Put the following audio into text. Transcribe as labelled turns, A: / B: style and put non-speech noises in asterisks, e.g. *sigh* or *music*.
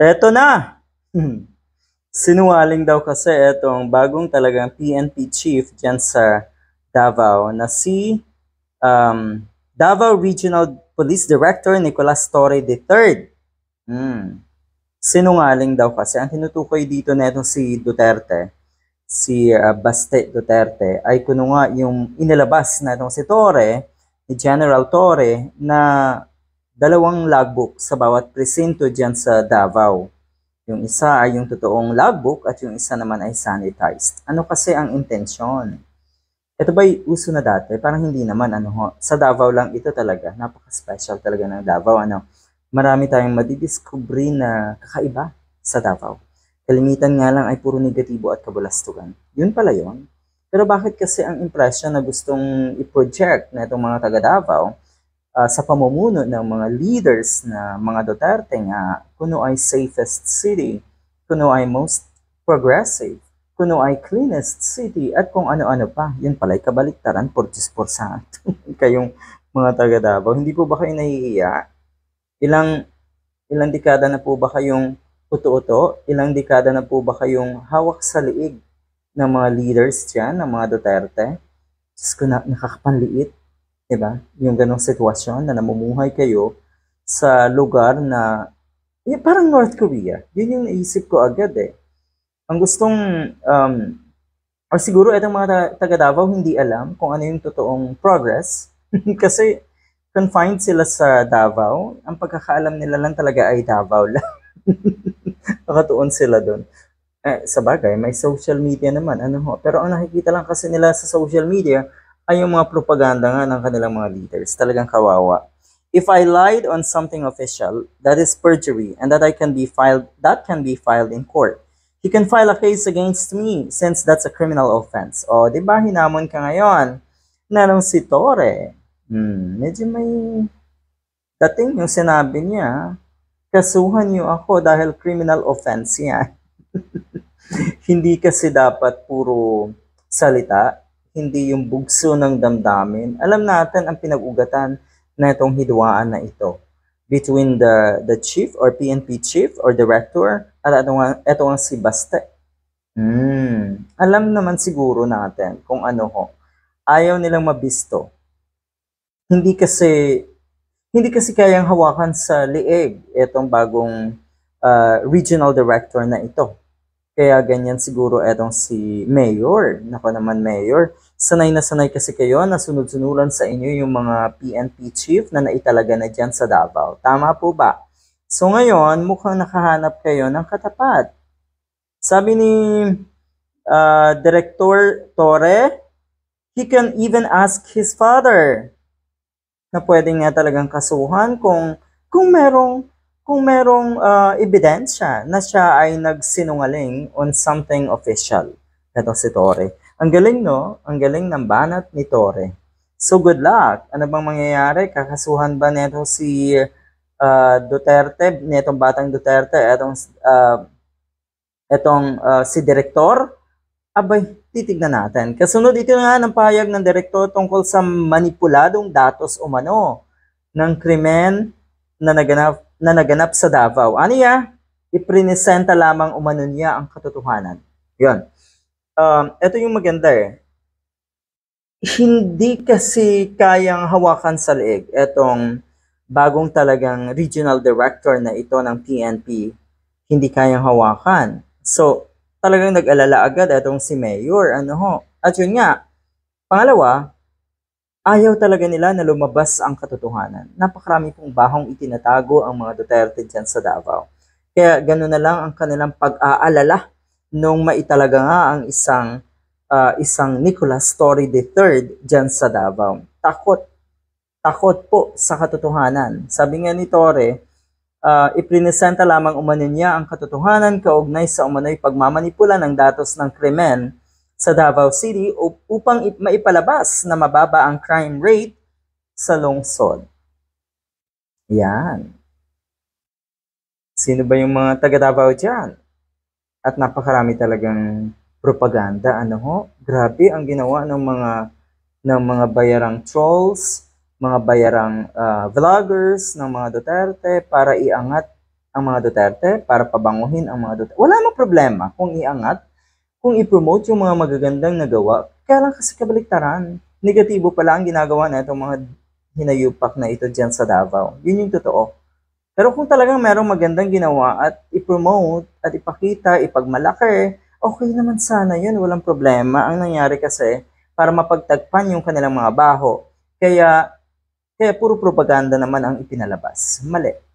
A: Eto na! *laughs* Sinungaling daw kasi itong bagong talagang PNP chief dyan sa Davao na si um, Davao Regional Police Director Nicolas Torre III. Hmm. Sinungaling daw kasi. Ang tinutukoy dito na itong si Duterte, si uh, Baste Duterte, ay kuno nga yung inilabas na itong si Torre, ni General Torre, na dalawang logbook sa bawat presinto dyan sa Davao. Yung isa ay yung totoong logbook at yung isa naman ay sanitized. Ano kasi ang intensyon? Ito ba uso na dati? Parang hindi naman. Ano ho? Sa Davao lang ito talaga. Napaka-special talaga ng Davao. Ano? Marami tayong madidiscovery na kakaiba sa Davao. Kalimitan nga lang ay puro negatibo at kabulastugan. Yun pala yon. Pero bakit kasi ang impression na gustong i-project na itong mga taga Davao uh, sa pamumuno ng mga leaders na mga Duterte nga kuno ay safest city, kuno ay most progressive, kuno ay cleanest city at kung ano-ano pa. Yun pala ay kabaliktaran, 40% *laughs* kayong mga taga Davao. Hindi po ba kayo nahihiya? Ilang ilang dekada na po ba kayong uto-uto? Ilang dekada na po ba kayong hawak sa liig ng mga leaders dyan, ng mga Duterte? Diyos ko na, nakakapanliit Diba? Yung ganong sitwasyon na namumuhay kayo sa lugar na eh, parang North Korea. Yun yung naisip ko agad eh. Ang gustong, um, or siguro itong mga taga Davao hindi alam kung ano yung totoong progress. *laughs* Kasi confined sila sa Davao. Ang pagkakaalam nila lang talaga ay Davao lang. *laughs* Nakatuon sila doon. Eh, sa bagay, may social media naman. Ano ho? Pero ang nakikita lang kasi nila sa social media, ay yung mga propaganda nga ng kanilang mga leaders. Talagang kawawa. If I lied on something official, that is perjury and that I can be filed that can be filed in court. He can file a case against me since that's a criminal offense. O, di ba hinamon ka ngayon na nung si Tore? Hmm, medyo may dating yung sinabi niya, kasuhan niyo ako dahil criminal offense yan. *laughs* Hindi kasi dapat puro salita, hindi yung bugso ng damdamin. Alam natin ang pinag-ugatan na itong hidwaan na ito between the the chief or PNP chief or director at ito nga, ito ang si Baste. Hmm. Alam naman siguro natin kung ano ho. Ayaw nilang mabisto. Hindi kasi hindi kasi kayang hawakan sa liig itong bagong uh, regional director na ito. Kaya ganyan siguro etong si Mayor. Nako naman Mayor, sanay na sanay kasi kayo na sunod-sunuran sa inyo yung mga PNP chief na naitalaga na dyan sa Davao. Tama po ba? So ngayon, mukhang nakahanap kayo ng katapat. Sabi ni uh, Director Torre, he can even ask his father na pwede nga talagang kasuhan kung kung merong kung merong uh, ebidensya na siya ay nagsinungaling on something official. Ito si Tore. Ang galing, no? Ang galing ng banat ni Tore. So, good luck. Ano bang mangyayari? Kakasuhan ba nito si uh, Duterte, nitong batang Duterte, itong, uh, itong uh, si Direktor? Abay, titignan natin. Kasunod ito nga ng payag ng Direktor tungkol sa manipuladong datos umano ng krimen na naganap na naganap sa Davao. Ano ya? Iprinesenta lamang umano niya ang katotohanan. Yun. Um, ito yung maganda eh. Hindi kasi kayang hawakan sa leeg itong bagong talagang regional director na ito ng PNP. Hindi kayang hawakan. So, talagang nag-alala agad itong si Mayor. Ano ho? At yun nga, pangalawa, Ayaw talaga nila na lumabas ang katotohanan. Napakarami pong bahong itinatago ang mga Duterte dyan sa Davao. Kaya gano'n na lang ang kanilang pag-aalala nung maitalaga nga ang isang uh, isang Nicholas Story III dyan sa Davao. Takot. Takot po sa katotohanan. Sabi nga ni Torre, uh, iprinesenta lamang umano niya ang katotohanan kaugnay sa umano'y pagmamanipula ng datos ng krimen sa Davao City upang maipalabas na mababa ang crime rate sa lungsod. Yan. Sino ba yung mga taga Davao dyan? At napakarami talagang propaganda. Ano ho? Grabe ang ginawa ng mga ng mga bayarang trolls, mga bayarang uh, vloggers ng mga Duterte para iangat ang mga Duterte para pabanguhin ang mga Duterte. Wala namang problema kung iangat, kung i-promote yung mga magagandang nagawa, kaya lang kasi kabaliktaran. Negatibo pala ang ginagawa na itong mga hinayupak na ito dyan sa Davao. Yun yung totoo. Pero kung talagang merong magandang ginawa at i-promote at ipakita, ipagmalaki, okay naman sana yun, walang problema. Ang nangyari kasi, para mapagtagpan yung kanilang mga baho. Kaya, kaya puro propaganda naman ang ipinalabas. Mali.